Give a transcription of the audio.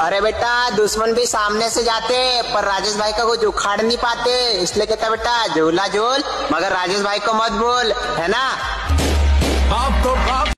अरे बेटा, दुश्मन भी सामने से जाते, पर राजेश भाई का कुछ उखाड़ नहीं पाते। इसलिए कहता बेटा, झूला झूल, मगर राजेश भाई को मत बोल, है ना?